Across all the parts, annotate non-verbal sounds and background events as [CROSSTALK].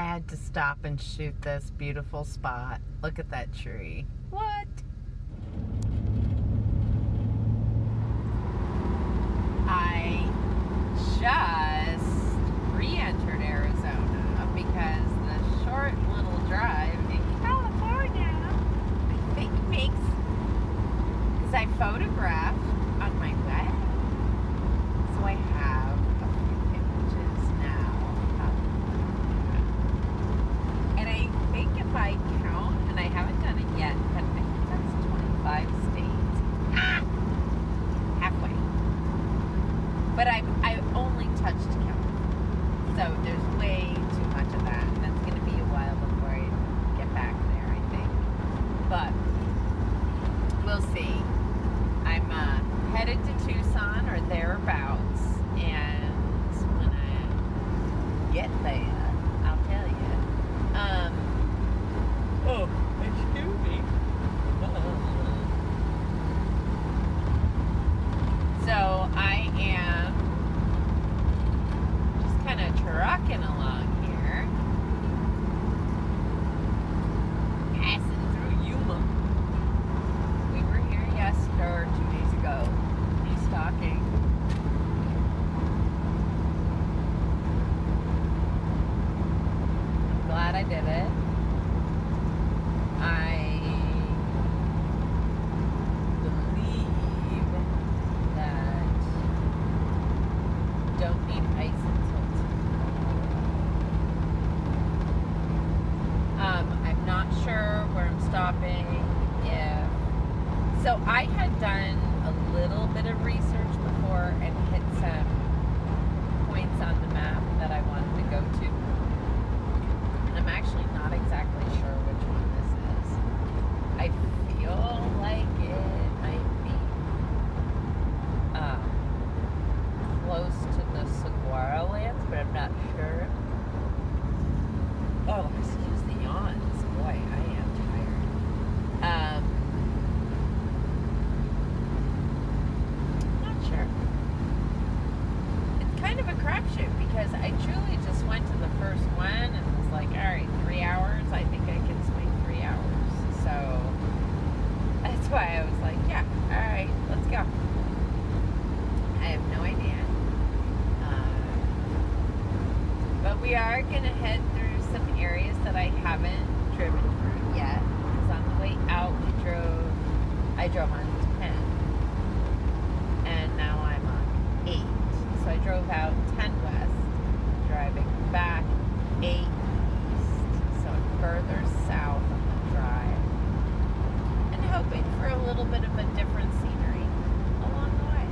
I had to stop and shoot this beautiful spot. Look at that tree. What? I just re-entered Arizona because the short little drive in California, I think makes, because I photographed on my web, so I have a few images now. of California. And I think if I count, and I haven't done it yet, but I think that's 25 states. Ah! Halfway. But I've, I've only touched California. So there's way too much of that. And that's going to be a while before I get back there, I think. But we'll see. I'm uh, headed to Tucson or thereabouts. And when I get there, I'll tell you. Um, oh, excuse me. So I am just kind of trucking along here, passing through Yuma. We were here yesterday or two days ago, restocking. I'm glad I did it. I believe that don't need ice until tomorrow. Um, I'm not sure I'm. If so, I had done a little bit of research before and hit some points on the map that I wanted to go to. And I'm actually not exactly sure which one this is. I feel like it might be um, close to the Saguaro Lands, but I'm not sure. Oh, excuse the yawns. Boy, I am tired. Um, not sure. It's kind of a crapshoot because I truly just went to the first one and was like, all right, three hours. I think I can swing three hours. So that's why I was like, yeah, all right, let's go. I have no idea. Uh, but we are going to head through some areas that I haven't driven through yet. Because on the way out, we drove, I drove on 10. And now I'm on 8. So I drove out 10 west, driving back 8 east. So I'm further south on the drive. And hoping for a little bit of a different scenery along the way.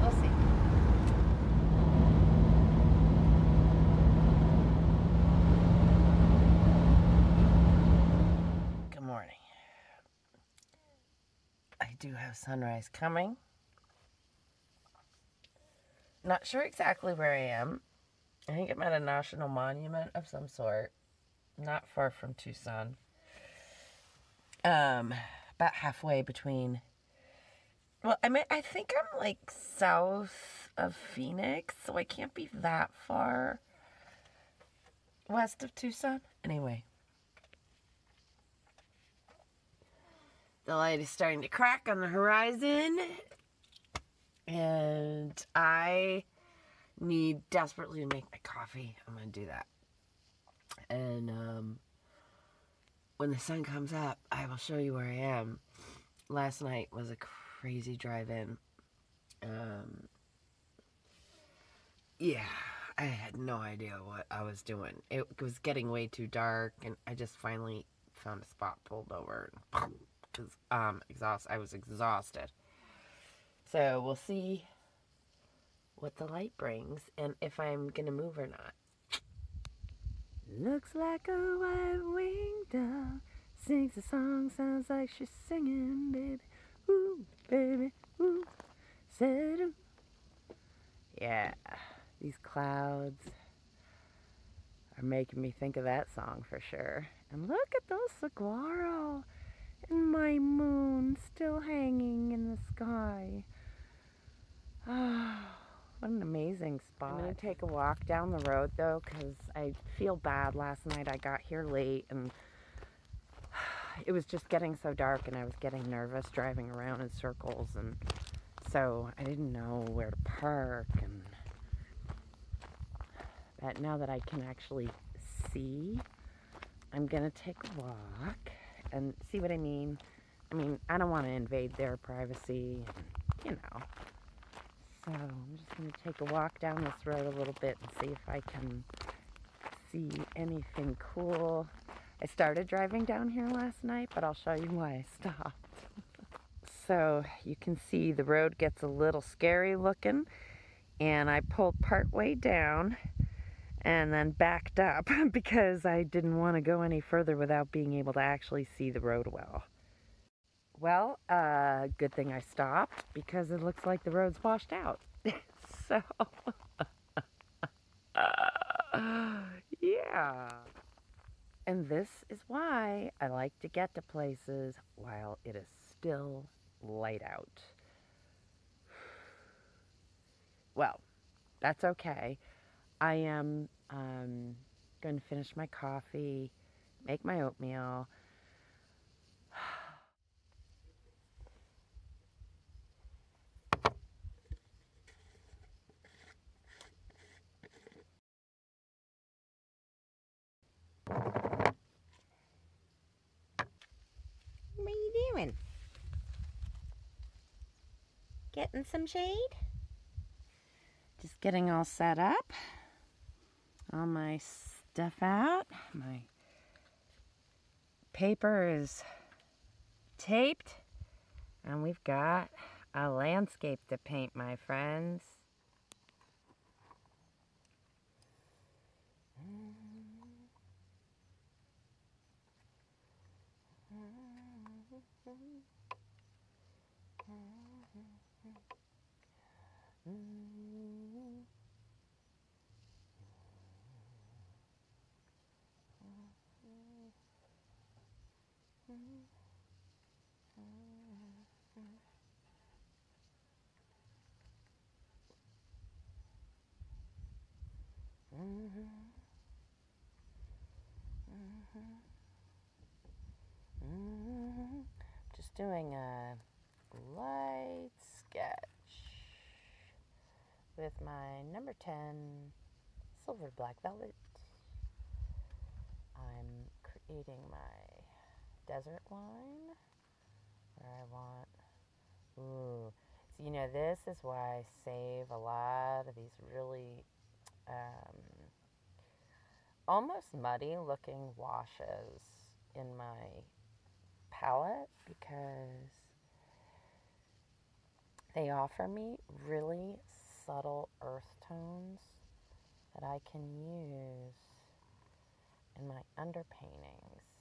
We'll see. Good morning. I do have sunrise coming. Not sure exactly where I am. I think I'm at a national monument of some sort, not far from Tucson. Um, about halfway between. Well, I mean, I think I'm like south of Phoenix, so I can't be that far west of Tucson. Anyway, the light is starting to crack on the horizon, and I need desperately to make my coffee. I'm gonna do that, and um, when the sun comes up, I will show you where I am. Last night was a crazy drive-in. Um, yeah, I had no idea what I was doing. It was getting way too dark, and I just finally found a spot, pulled over, [LAUGHS] because um, exhaust. I was exhausted. So we'll see what the light brings, and if I'm gonna move or not. Looks like a white-winged dove sings a song, sounds like she's singing, baby. Ooh, baby, ooh, said. Yeah, these clouds are making me think of that song for sure. And look at those saguaro and my moon still hanging in the sky. Ah, What an amazing spot. I'm going to take a walk down the road though because I feel bad. Last night I got here late and [SIGHS] it was just getting so dark and I was getting nervous driving around in circles and so I didn't know where to park and but now that I can actually see, I'm going to take a walk and see what I mean. I mean, I don't want to invade their privacy you know. So I'm just going to take a walk down this road a little bit and see if I can see anything cool. I started driving down here last night, but I'll show you why I stopped. [LAUGHS] so you can see the road gets a little scary looking and I pulled part way down and then backed up [LAUGHS] because I didn't want to go any further without being able to actually see the road well. Well, uh, good thing I stopped because it looks like the road's washed out. [LAUGHS] so, uh, [LAUGHS] yeah. And this is why I like to get to places while it is still light out. [SIGHS] Well, that's okay. I am um, going to finish my coffee, make my oatmeal. What are you doing? Getting some shade? Just getting all set up. All my stuff out. My paper is taped. And we've got a landscape to paint, my friends. Mm-hmm. Just doing a light sketch with my number 10 silver black velvet. I'm creating my desert line where I want, ooh. So, you know, this is why I save a lot of these really um, almost muddy looking washes in my palette because they offer me really subtle earth tones that I can use in my underpaintings.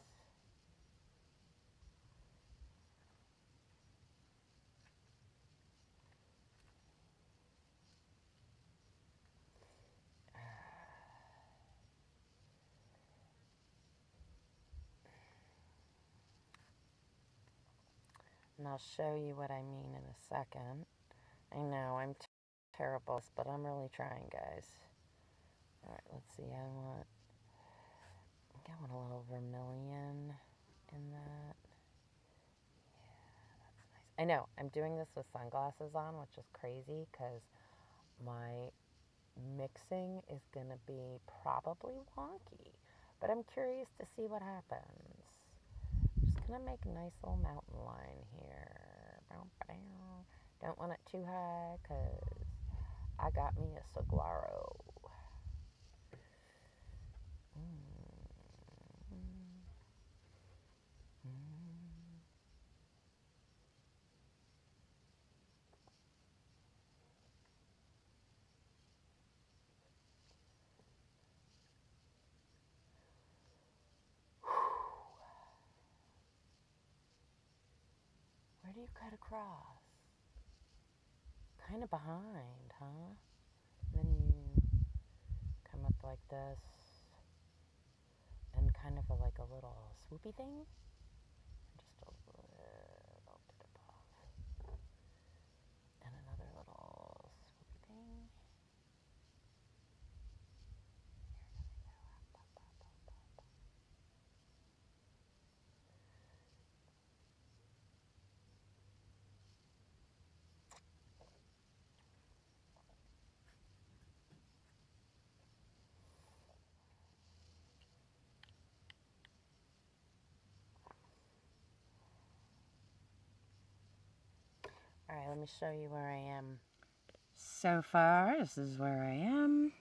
I'll show you what I mean in a second. I know I'm terrible, but I'm really trying, guys. All right, let's see. I want, I I want a little vermilion in that. Yeah, that's nice. I know I'm doing this with sunglasses on, which is crazy because my mixing is going to be probably wonky. But I'm curious to see what happens Just gonna make a nice little mountain line. Don't want it too high because I got me a saguaro. Mm-hmm. Where do you cut across? Kind of behind, huh? And then you come up like this and kind of a, like a little swoopy thing. Just a little bit above. And another little swoopy thing. All right, let me show you where I am. So far, this is where I am.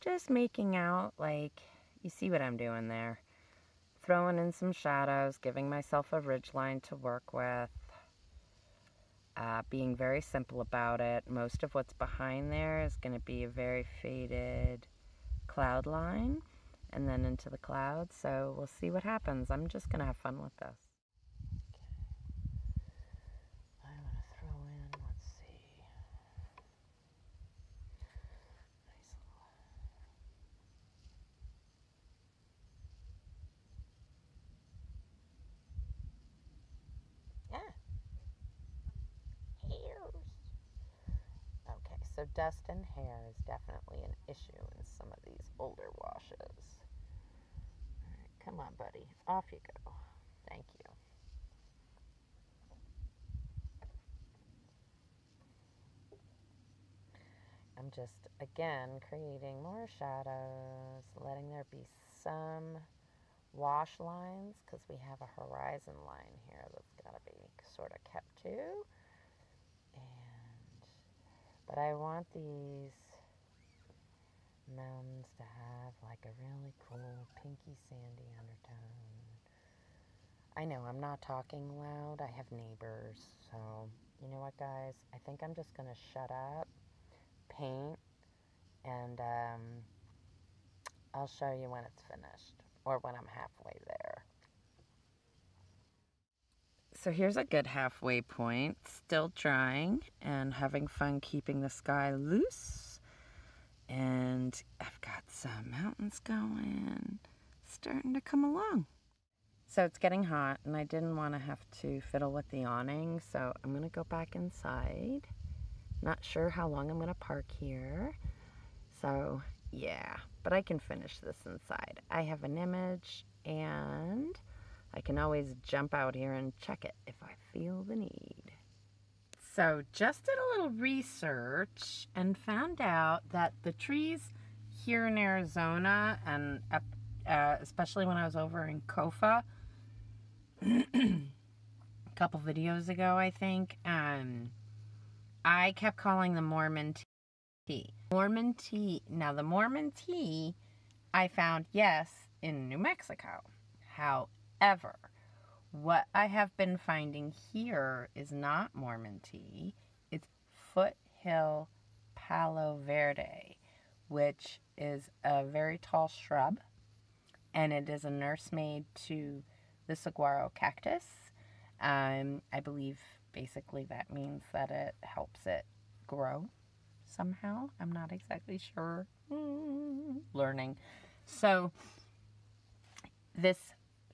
Just making out, like, you see what I'm doing there. Throwing in some shadows, giving myself a ridge line to work with. Uh, being very simple about it. Most of what's behind there is going to be a very faded cloud line and then into the clouds. So we'll see what happens. I'm just going to have fun with this. I want to throw in, let's see. Nice little. Yeah. Hairs. Okay, so dust and hair is definitely an issue in some of these older washes. Right, come on, buddy. Off you go. Thank you. I'm just, again, creating more shadows, letting there be some wash lines because we have a horizon line here that's got to be sort of kept to. But I want these mountains to have like a really cool pinky sandy undertone. I know I'm not talking loud. I have neighbors. So, you know what, guys? I think I'm just going to shut up, paint, and um, I'll show you when it's finished or when I'm halfway there. So here's a good halfway point. Still drying and having fun keeping the sky loose. And I've got some mountains going, starting to come along. So it's getting hot, and I didn't want to have to fiddle with the awning, so I'm going to go back inside. Not sure how long I'm going to park here. So, yeah, but I can finish this inside. I have an image, and I can always jump out here and check it if I feel the need. So, just did a little research and found out that the trees here in Arizona, and uh, especially when I was over in Kofa, a [CLEARS THROAT] couple videos ago, I think, um, I kept calling the Mormon tea. Mormon tea. Now, the Mormon tea, I found, yes, in New Mexico. However, what I have been finding here is not Mormon tea. It's foothill palo verde, which is a very tall shrub, and it is a nursemaid to the saguaro cactus. Um, I believe basically that means that it helps it grow somehow. I'm not exactly sure. Mm, learning. So, this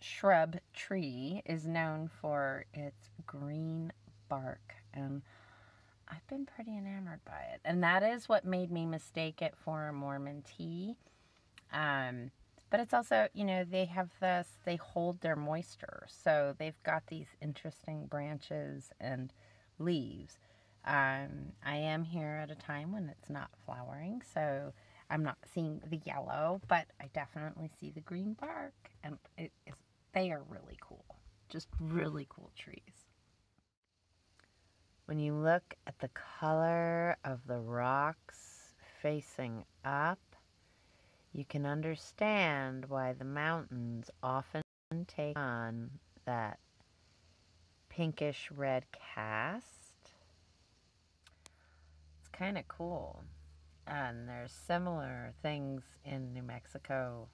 shrub tree is known for its green bark, and I've been pretty enamored by it. And that is what made me mistake it for a Mormon tea. Um, but it's also, you know, they have this, they hold their moisture. So they've got these interesting branches and leaves. Um, I am here at a time when it's not flowering, so I'm not seeing the yellow, but I definitely see the green bark, and it is, they are really cool. Just really cool trees. When you look at the color of the rocks facing up, you can understand why the mountains often take on that pinkish red cast. It's kind of cool. And there's similar things in New Mexico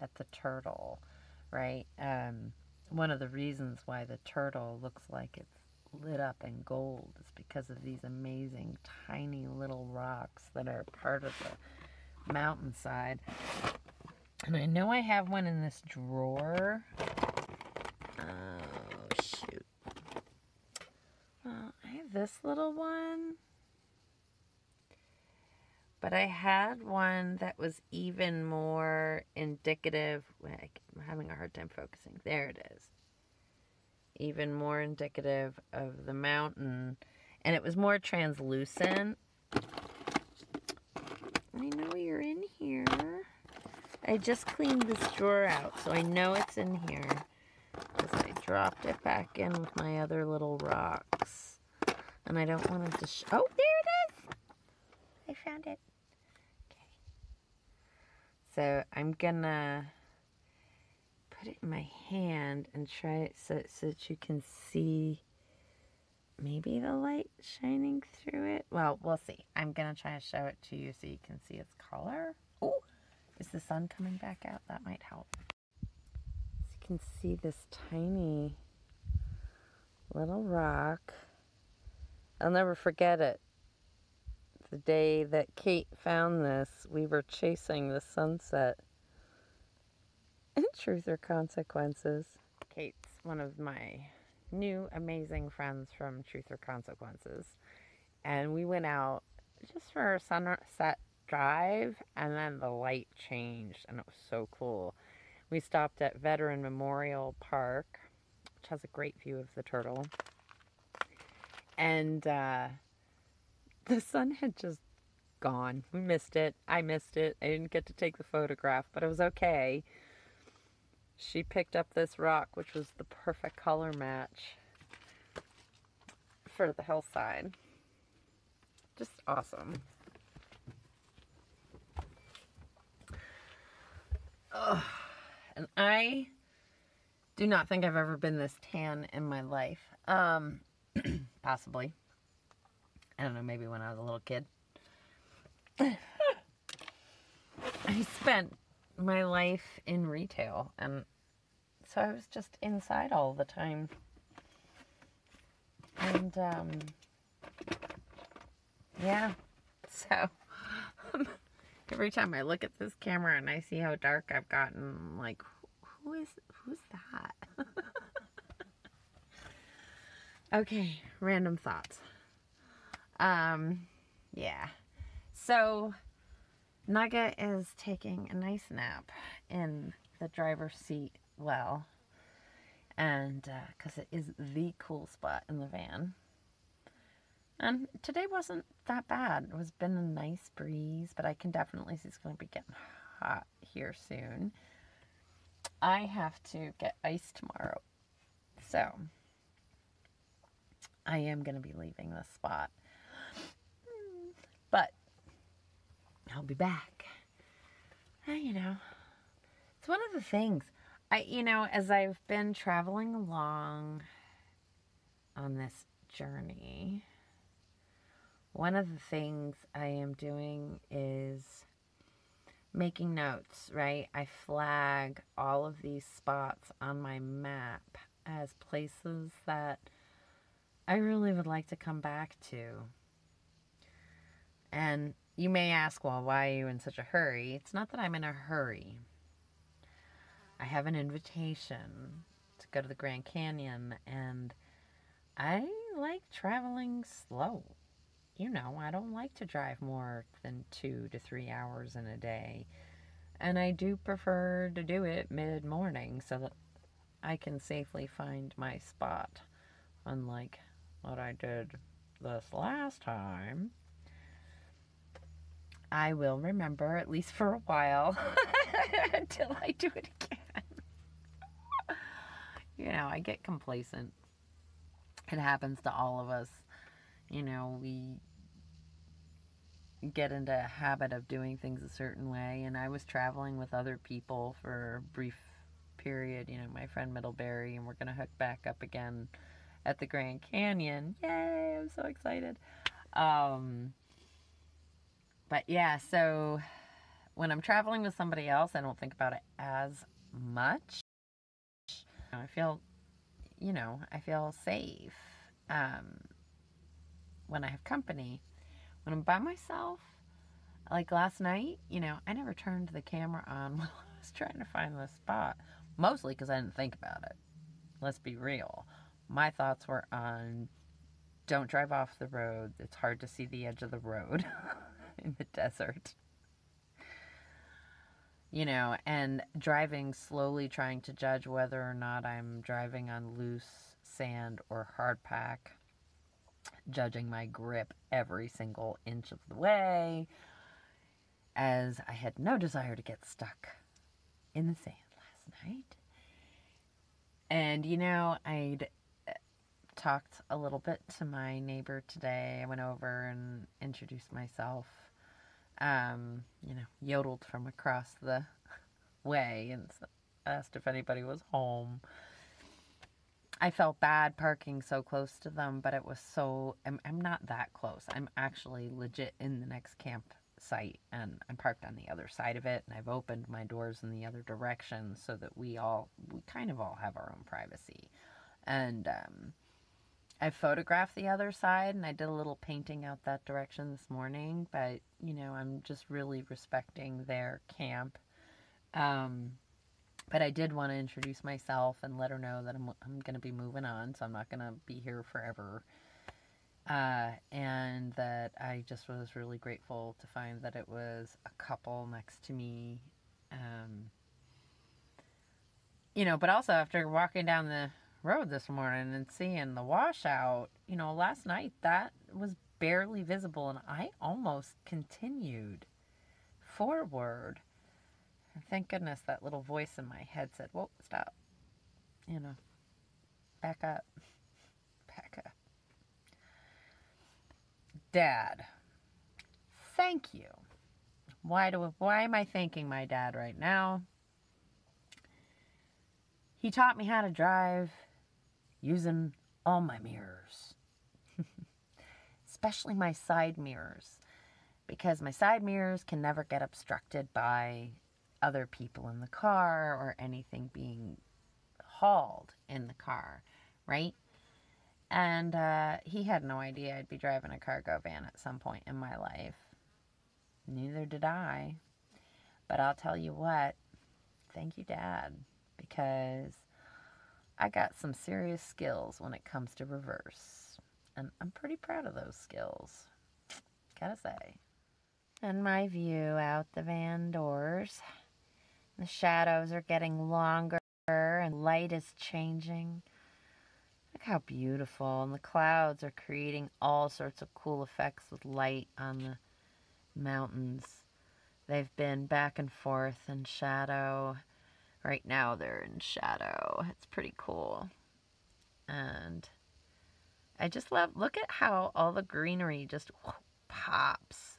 at the turtle, right? Um, one of the reasons why the turtle looks like it's lit up in gold is because of these amazing tiny little rocks that are part of the mountainside. And I know I have one in this drawer. Oh, shoot. Well, I have this little one. But I had one that was even more indicative. I'm having a hard time focusing. There it is. Even more indicative of the mountain. And it was more translucent. I know you're in here. I just cleaned this drawer out, so I know it's in here. Because I dropped it back in with my other little rocks. And I don't want it to. Oh, there it is! I found it. So I'm gonna put it in my hand and try it so, so that you can see maybe the light shining through it. Well, we'll see. I'm gonna try to show it to you so you can see its color. Oh, is the sun coming back out? That might help. So you can see this tiny little rock. I'll never forget it. The day that Kate found this, we were chasing the sunset. In Truth or consequences. Kate's one of my new amazing friends from Truth or Consequences. And we went out just for a sunset drive, and then the light changed, and it was so cool. We stopped at Veteran Memorial Park, which has a great view of the turtle. And uh, the sun had just gone. We missed it. I missed it. I didn't get to take the photograph, but it was okay. She picked up this rock, which was the perfect color match for the hillside. Just awesome. Ugh. And I do not think I've ever been this tan in my life. Um, [CLEARS THROAT] possibly. I don't know, maybe when I was a little kid. [LAUGHS] I spent my life in retail and so I was just inside all the time. And um yeah. So every time I look at this camera and I see how dark I've gotten, I'm like who is who's that? [LAUGHS] okay, random thoughts. Um yeah. So Nugget is taking a nice nap in the driver's seat well, and because uh, it is the cool spot in the van. And today wasn't that bad. It was been a nice breeze, but I can definitely see it's going to be getting hot here soon. I have to get ice tomorrow, so I am going to be leaving this spot. But I'll be back. Uh, you know, it's one of the things. I, you know, as I've been traveling along on this journey, one of the things I am doing is making notes, right? I flag all of these spots on my map as places that I really would like to come back to. And you may ask, well, why are you in such a hurry? It's not that I'm in a hurry. I have an invitation to go to the Grand Canyon, and I like traveling slow. You know, I don't like to drive more than two to three hours in a day. And I do prefer to do it mid morning so that I can safely find my spot, unlike what I did this last time. I will remember, at least for a while, [LAUGHS] until I do it again. [LAUGHS] you know, I get complacent. It happens to all of us. You know, we get into a habit of doing things a certain way, and I was traveling with other people for a brief period, you know, my friend Middlebury, and we're going to hook back up again at the Grand Canyon. Yay! I'm so excited. Um, but yeah, so when I'm traveling with somebody else, I don't think about it as much. I feel, you know, I feel safe um, when I have company. When I'm by myself, like last night, you know, I never turned the camera on [LAUGHS] while I was trying to find the spot. Mostly because I didn't think about it. Let's be real. My thoughts were on don't drive off the road. It's hard to see the edge of the road. [LAUGHS] [LAUGHS] in the desert. You know, and driving slowly, trying to judge whether or not I'm driving on loose sand or hard pack, judging my grip every single inch of the way, as I had no desire to get stuck in the sand last night. And, you know, I'd uh, talked a little bit to my neighbor today. I went over and introduced myself. Um, you know, yodeled from across the way and asked if anybody was home. I felt bad parking so close to them, but it was so. I'm, I'm not that close. I'm actually legit in the next campsite, and I'm parked on the other side of it, and I've opened my doors in the other direction so that we all, we kind of all have our own privacy. And um, I photographed the other side, and I did a little painting out that direction this morning, but you know, I'm just really respecting their camp. Um, but I did want to introduce myself and let her know that I'm, I'm going to be moving on, so I'm not going to be here forever. Uh, and that I just was really grateful to find that it was a couple next to me. Um, you know, but also after walking down the road this morning and seeing the washout, you know, last night that was barely visible, and I almost continued forward Thank goodness that little voice in my head said, Whoa, stop. You know, back up. [LAUGHS] Back up. Dad, thank you. Why do why am I thanking my dad right now? He taught me how to drive using all my mirrors. [LAUGHS] Especially my side mirrors because my side mirrors can never get obstructed by other people in the car or anything being hauled in the car, right? And uh, he had no idea I'd be driving a cargo van at some point in my life. Neither did I. But I'll tell you what, thank you, Dad, because I got some serious skills when it comes to reverse. And I'm pretty proud of those skills, gotta say. And my view out the van doors. The shadows are getting longer and light is changing. Look how beautiful. And the clouds are creating all sorts of cool effects with light on the mountains. They've been back and forth in shadow. Right now they're in shadow. It's pretty cool. And I just love, look at how all the greenery just pops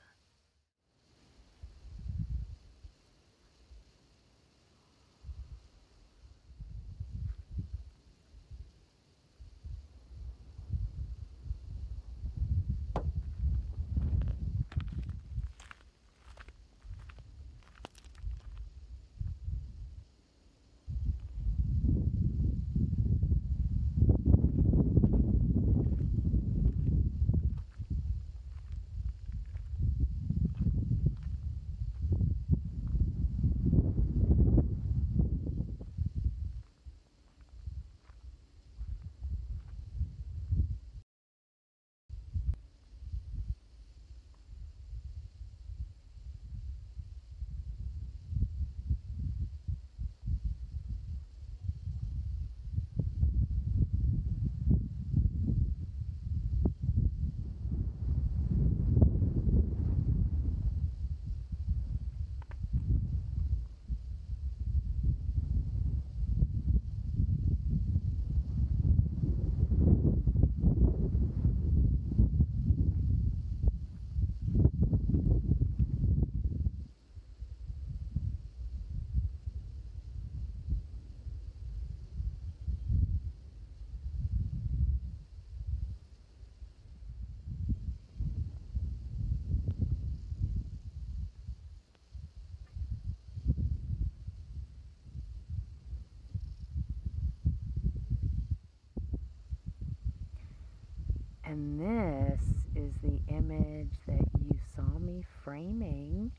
And this is the image that you saw me framing.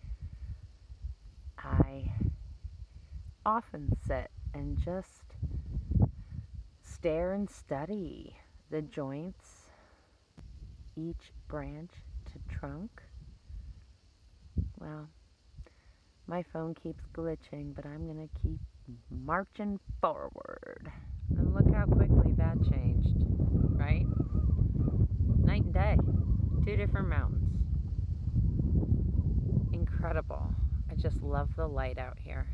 I often sit and just stare and study the joints, each branch to trunk. Well, my phone keeps glitching, but I'm going to keep marching forward. And look how quickly that changed, right? Night and day. Two different mountains. Incredible. I just love the light out here.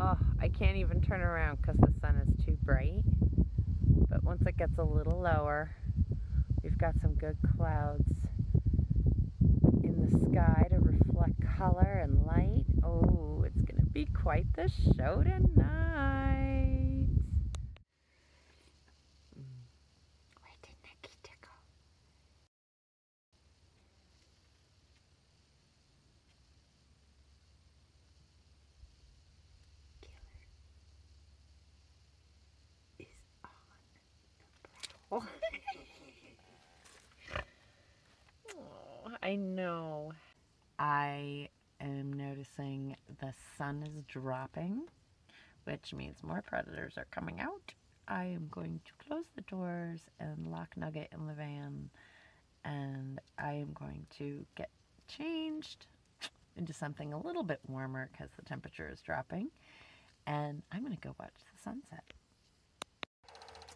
Oh, I can't even turn around because the sun is too bright. But once it gets a little lower, we've got some good clouds in the sky to reflect color and light. Oh, it's going to be quite the show tonight. Where did Nuggitta go? Killer is on. Oh, I know. I am noticing the sun is dropping, which means more predators are coming out. I am going to close the doors and lock Nugget in the van, and I am going to get changed into something a little bit warmer because the temperature is dropping, and I'm going to go watch the sunset.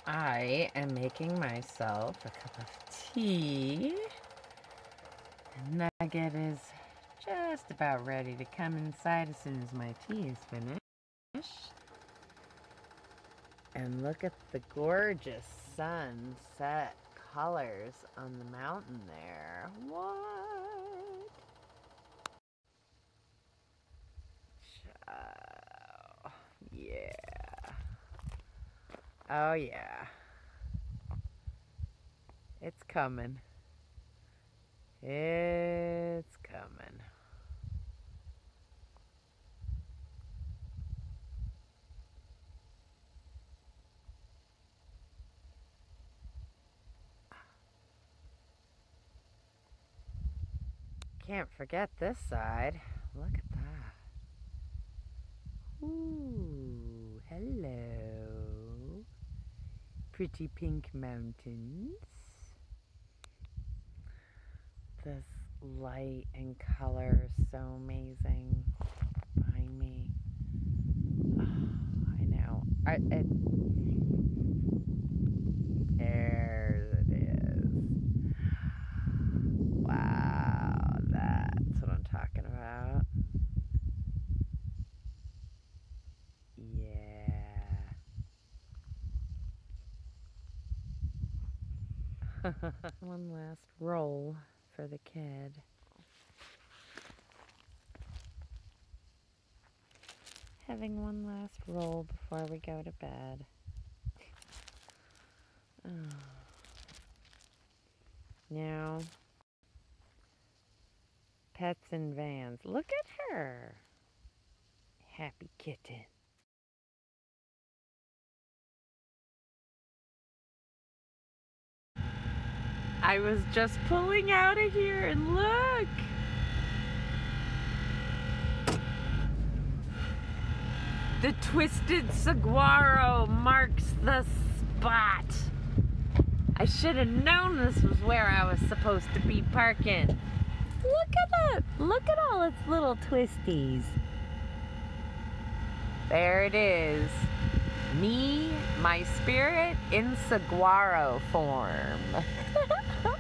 I am making myself a cup of tea. Nugget is just about ready to come inside as soon as my tea is finished. And look at the gorgeous sunset colors on the mountain there. What? Yeah. Oh, yeah. It's coming. It's coming. Can't forget this side. Look at that. Ooh, hello. Pretty pink mountains this light and color is so amazing behind me. Oh, I know. I, there it is. Wow, that's what I'm talking about. Yeah. One last roll for the kid. Having one last roll before we go to bed. Oh. [SIGHS] Now, pets and vans. Look at her. Happy kitten. I was just pulling out of here and look. The twisted saguaro marks the spot. I should have known this was where I was supposed to be parking. Look at it. Look at all its little twisties. There it is. Me, my spirit in saguaro form. [LAUGHS]